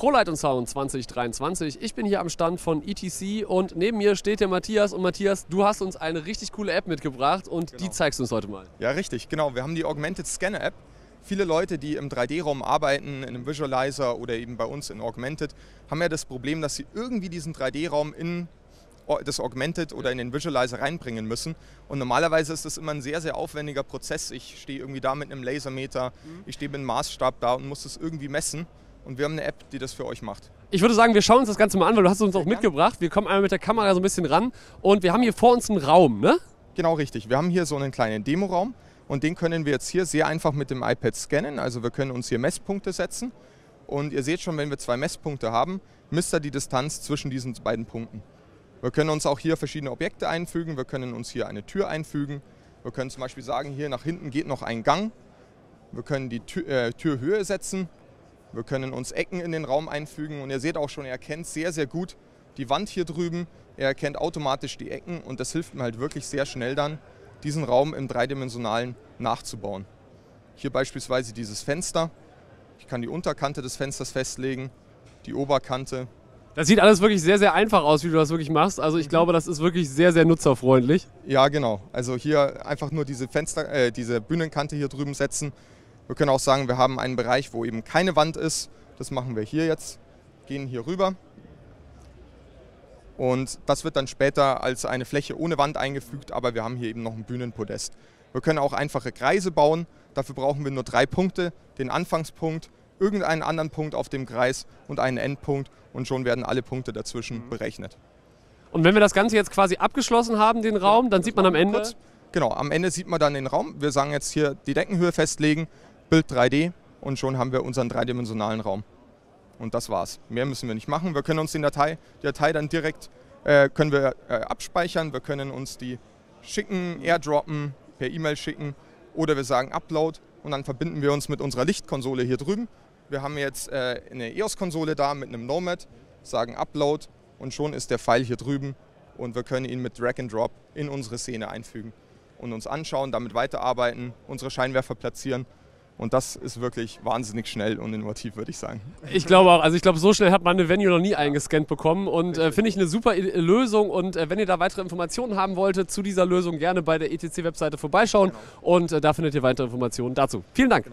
ProLight und Sound 2023. Ich bin hier am Stand von ETC und neben mir steht der Matthias. Und Matthias, du hast uns eine richtig coole App mitgebracht und Genau. die zeigst du uns heute mal. Ja, richtig, genau. Wir haben die Augmented Scanner App. Viele Leute, die im 3D-Raum arbeiten, in einem Visualizer oder eben bei uns in Augmented, haben ja das Problem, dass sie irgendwie diesen 3D-Raum in das Augmented oder in den Visualizer reinbringen müssen. Und normalerweise ist das immer ein sehr, sehr aufwendiger Prozess. Ich stehe irgendwie da mit einem Lasermeter, ich stehe mit einem Maßstab da und muss das irgendwie messen. Und wir haben eine App, die das für euch macht. Ich würde sagen, wir schauen uns das Ganze mal an, weil du hast es uns auch mitgebracht. Wir kommen einmal mit der Kamera so ein bisschen ran und wir haben hier vor uns einen Raum, ne? Genau richtig. Wir haben hier so einen kleinen Demoraum und den können wir jetzt hier sehr einfach mit dem iPad scannen. Also wir können uns hier Messpunkte setzen und ihr seht schon, wenn wir zwei Messpunkte haben, misst er die Distanz zwischen diesen beiden Punkten. Wir können uns auch hier verschiedene Objekte einfügen. Wir können uns hier eine Tür einfügen. Wir können zum Beispiel sagen, hier nach hinten geht noch ein Gang. Wir können die Tür, äh, Türhöhe setzen. Wir können uns Ecken in den Raum einfügen und ihr seht auch schon, er erkennt sehr, sehr gut die Wand hier drüben. Er erkennt automatisch die Ecken und das hilft mir halt wirklich sehr schnell dann, diesen Raum im dreidimensionalen nachzubauen. Hier beispielsweise dieses Fenster. Ich kann die Unterkante des Fensters festlegen, die Oberkante. Das sieht alles wirklich sehr, sehr einfach aus, wie du das wirklich machst. Also ich glaube, das ist wirklich sehr, sehr nutzerfreundlich. Ja, genau. Also hier einfach nur diese Fenster, äh, diese Bühnenkante hier drüben setzen. Wir können auch sagen, wir haben einen Bereich, wo eben keine Wand ist. Das machen wir hier jetzt. Gehen hier rüber. Und das wird dann später als eine Fläche ohne Wand eingefügt, aber wir haben hier eben noch ein Bühnenpodest. Wir können auch einfache Kreise bauen. Dafür brauchen wir nur drei Punkte. Den Anfangspunkt, irgendeinen anderen Punkt auf dem Kreis und einen Endpunkt. Und schon werden alle Punkte dazwischen berechnet. Und wenn wir das Ganze jetzt quasi abgeschlossen haben, den Raum, dann sieht man am Ende. Kurz. Genau, am Ende sieht man dann den Raum. Wir sagen jetzt hier die Deckenhöhe festlegen, Bild 3D und schon haben wir unseren dreidimensionalen Raum. Und das war's. Mehr müssen wir nicht machen. Wir können uns den Datei, die Datei dann direkt äh, können wir, äh, abspeichern. Wir können uns die schicken, airdroppen, per E-Mail schicken oder wir sagen Upload und dann verbinden wir uns mit unserer Lichtkonsole hier drüben. Wir haben jetzt äh, eine EOS-Konsole da mit einem Nomad, sagen Upload und schon ist der Pfeil hier drüben und wir können ihn mit Drag and Drop in unsere Szene einfügen und uns anschauen, damit weiterarbeiten, unsere Scheinwerfer platzieren. Und das ist wirklich wahnsinnig schnell und innovativ, würde ich sagen. Ich glaube auch, also ich glaube, so schnell hat man eine Venue noch nie eingescannt bekommen und äh, finde ich eine super I- Lösung. Und äh, wenn ihr da weitere Informationen haben wolltet zu dieser Lösung, gerne bei der ETC-Webseite vorbeischauen und äh, da findet ihr weitere Informationen dazu. Vielen Dank.